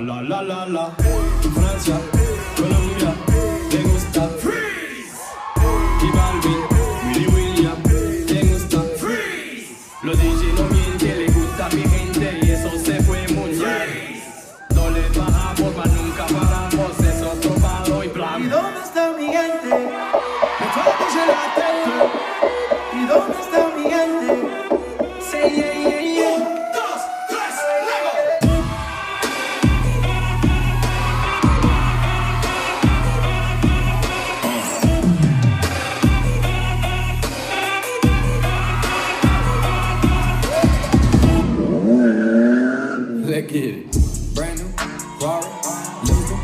la la la la la. Tu Francia, Colombia, te gusta freeze. J Balvin, Willy William, te gusta freeze. Los DJ no mienten, le gusta a mi gente y eso let's get it. Brand new, Ferrari, legal,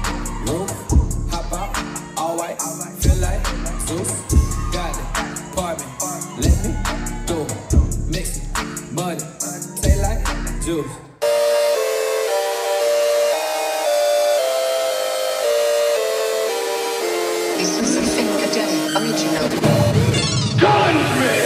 roof, hop out, all white, feel like Zeus. Got it, pardon, let me do it. Mix it, money, say like juice. This is a Finca Day original. Gunsmith!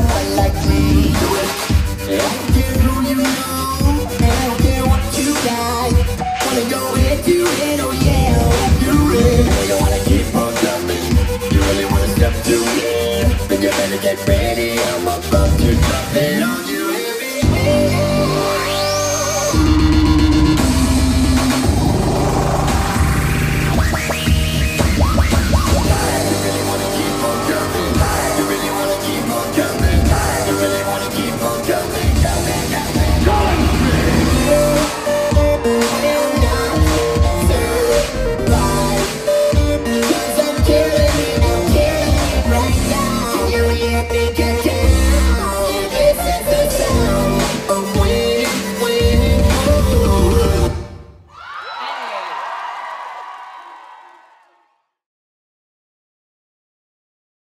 someone like me. Don't care who you know, and I don't care what you got. Wanna go ahead, do it, oh yeah, do it. Well, you wanna keep on coming, you really wanna step to me. Better get ready, I'm about to drop it on you.